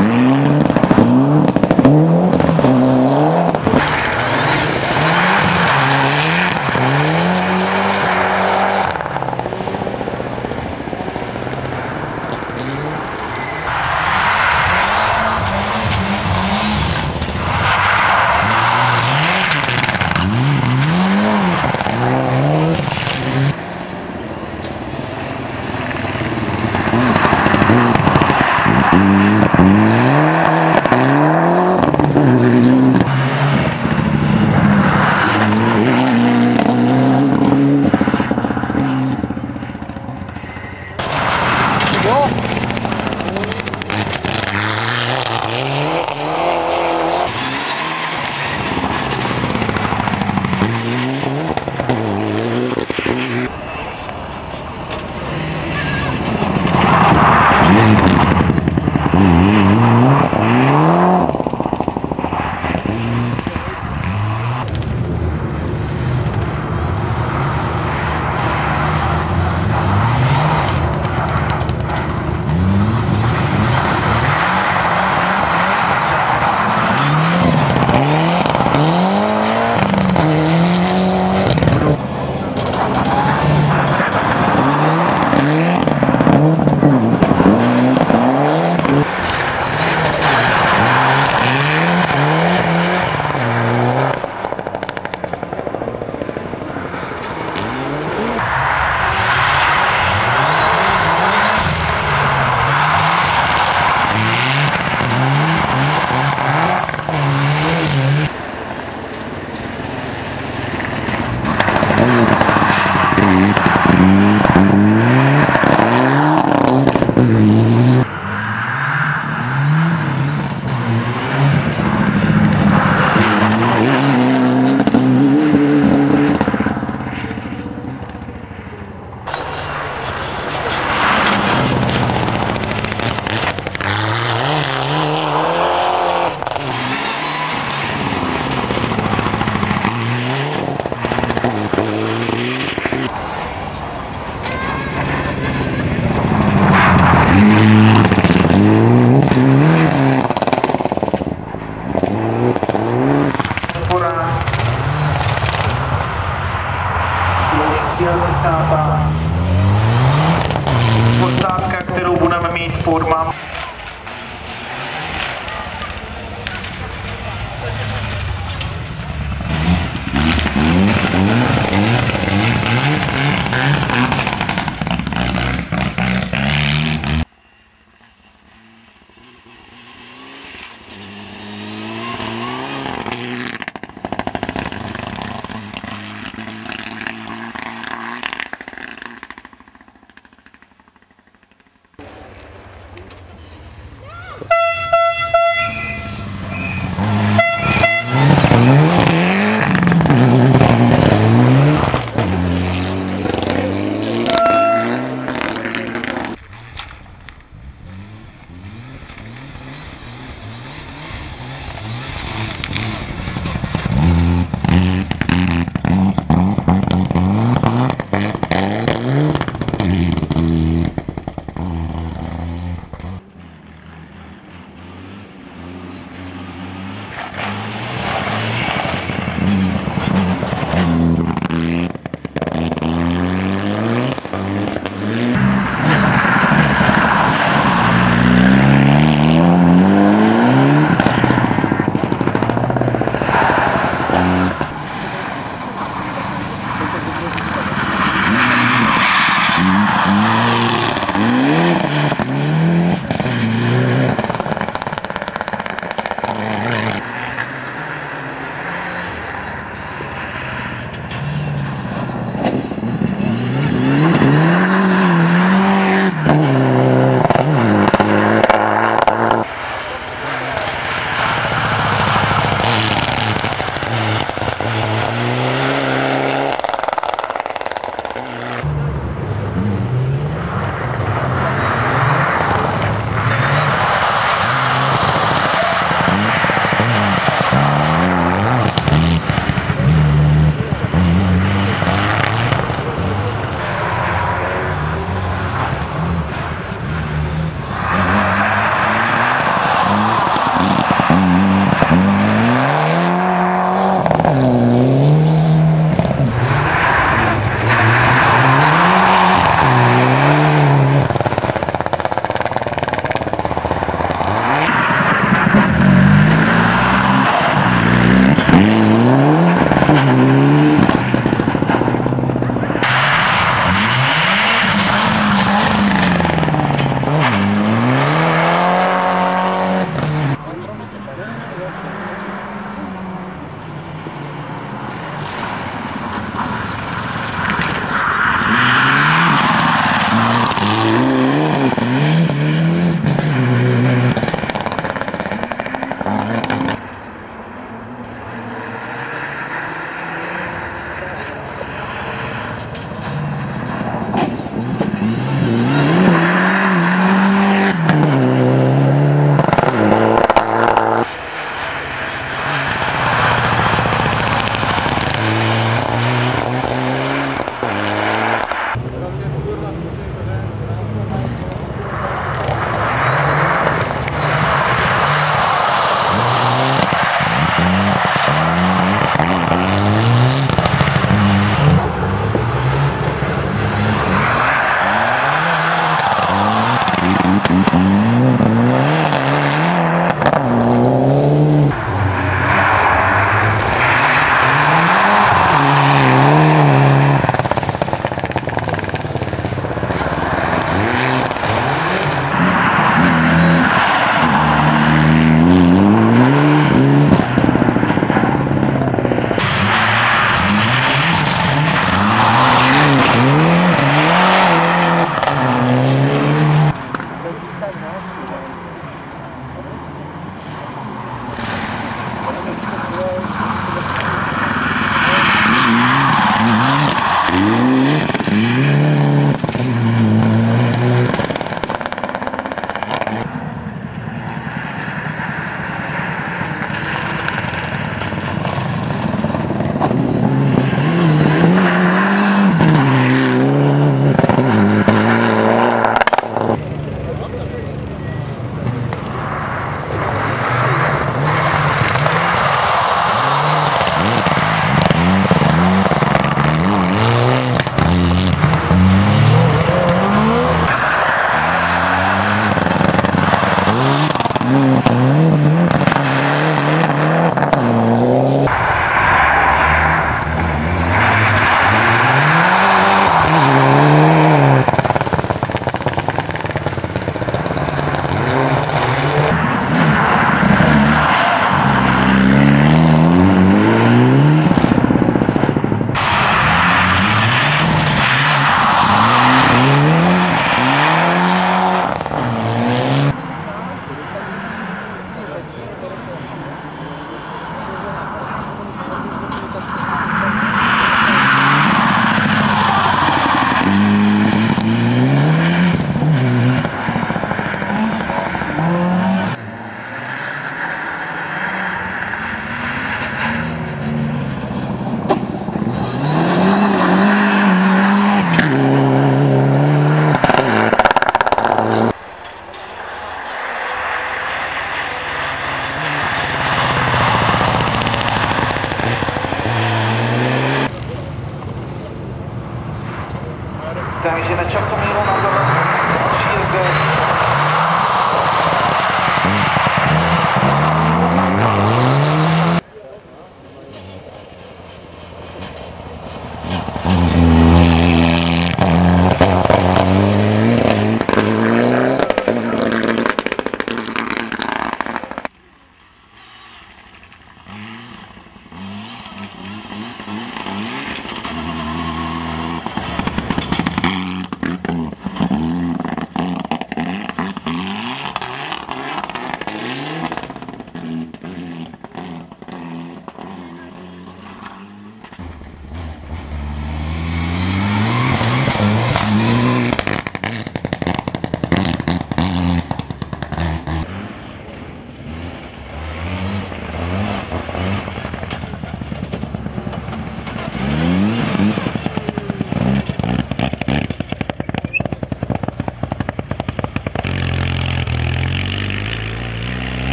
Música